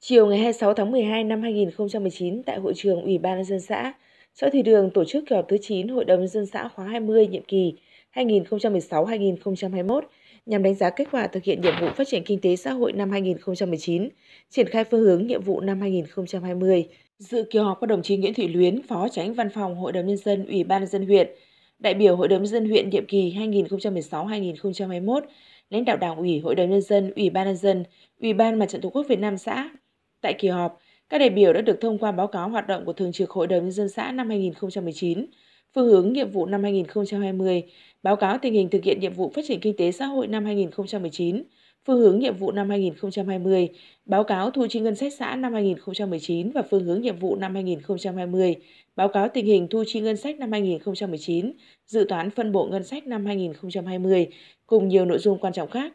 Chiều ngày 26 tháng 12 năm 2019 tại hội trường Ủy ban nhân dân xã, xã Thủy Đường tổ chức kỳ họp thứ 9 Hội đồng nhân dân xã khóa 20 nhiệm kỳ 2016-2021 nhằm đánh giá kết quả thực hiện nhiệm vụ phát triển kinh tế xã hội năm 2019, triển khai phương hướng nhiệm vụ năm 2020. Dự kỳ họp có đồng chí Nguyễn Thị Luyến, Phó Tránh Văn phòng Hội đồng nhân dân Ủy ban nhân dân huyện, đại biểu Hội đồng nhân dân huyện nhiệm kỳ 2016-2021, lãnh đạo Đảng ủy, Hội đồng nhân dân, Ủy ban nhân dân, Ủy ban Mặt trận Tổ quốc Việt Nam xã, Tại kỳ họp, các đại biểu đã được thông qua báo cáo hoạt động của Thường trực Hội đồng Nhân dân xã năm 2019, phương hướng nhiệm vụ năm 2020, báo cáo tình hình thực hiện nhiệm vụ phát triển kinh tế xã hội năm 2019, phương hướng nhiệm vụ năm 2020, báo cáo thu chi ngân sách xã năm 2019 và phương hướng nhiệm vụ năm 2020, báo cáo tình hình thu chi ngân sách năm 2019, dự toán phân bổ ngân sách năm 2020, cùng nhiều nội dung quan trọng khác.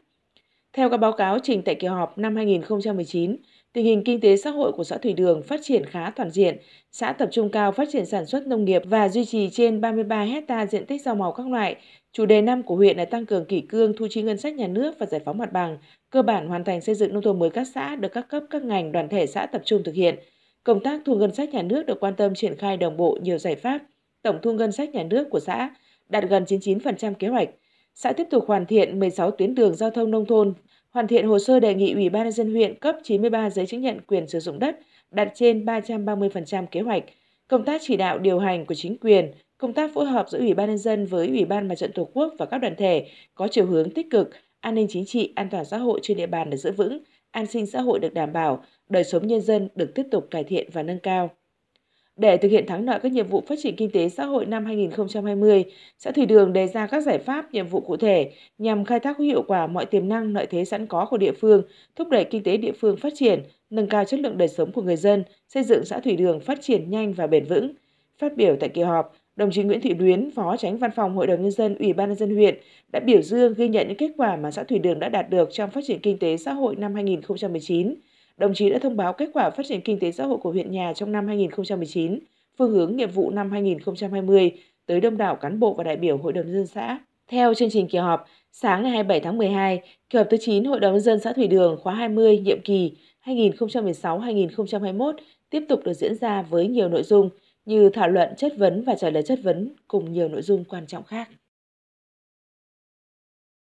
Theo các báo cáo trình tại kỳ họp năm 2019, Tình hình kinh tế xã hội của xã Thủy Đường phát triển khá toàn diện, xã tập trung cao phát triển sản xuất nông nghiệp và duy trì trên 33 hecta diện tích rau màu các loại. Chủ đề năm của huyện là tăng cường kỷ cương thu chi ngân sách nhà nước và giải phóng mặt bằng, cơ bản hoàn thành xây dựng nông thôn mới các xã được các cấp các ngành đoàn thể xã tập trung thực hiện. Công tác thu ngân sách nhà nước được quan tâm triển khai đồng bộ nhiều giải pháp. Tổng thu ngân sách nhà nước của xã đạt gần 99% kế hoạch. Xã tiếp tục hoàn thiện 16 tuyến đường giao thông nông thôn hoàn thiện hồ sơ đề nghị Ủy ban nhân dân huyện cấp 93 giấy chứng nhận quyền sử dụng đất, đạt trên 330% kế hoạch. Công tác chỉ đạo điều hành của chính quyền, công tác phối hợp giữa Ủy ban nhân dân với Ủy ban Mặt trận Tổ quốc và các đoàn thể có chiều hướng tích cực, an ninh chính trị, an toàn xã hội trên địa bàn được giữ vững, an sinh xã hội được đảm bảo, đời sống nhân dân được tiếp tục cải thiện và nâng cao. Để thực hiện thắng lợi các nhiệm vụ phát triển kinh tế xã hội năm 2020, xã Thủy Đường đề ra các giải pháp, nhiệm vụ cụ thể nhằm khai thác có hiệu quả mọi tiềm năng lợi thế sẵn có của địa phương, thúc đẩy kinh tế địa phương phát triển, nâng cao chất lượng đời sống của người dân, xây dựng xã Thủy Đường phát triển nhanh và bền vững. Phát biểu tại kỳ họp, đồng chí Nguyễn Thị Luyến, Phó Tránh Văn phòng Hội đồng nhân dân Ủy ban nhân dân huyện đã biểu dương ghi nhận những kết quả mà xã Thủy Đường đã đạt được trong phát triển kinh tế xã hội năm 2019 đồng chí đã thông báo kết quả phát triển kinh tế xã hội của huyện nhà trong năm 2019, phương hướng nhiệm vụ năm 2020 tới đông đảo cán bộ và đại biểu Hội đồng dân xã. Theo chương trình kỳ họp, sáng ngày 27 tháng 12, kỳ họp thứ 9 Hội đồng dân xã Thủy Đường khóa 20 nhiệm kỳ 2016-2021 tiếp tục được diễn ra với nhiều nội dung như thảo luận chất vấn và trả lời chất vấn cùng nhiều nội dung quan trọng khác.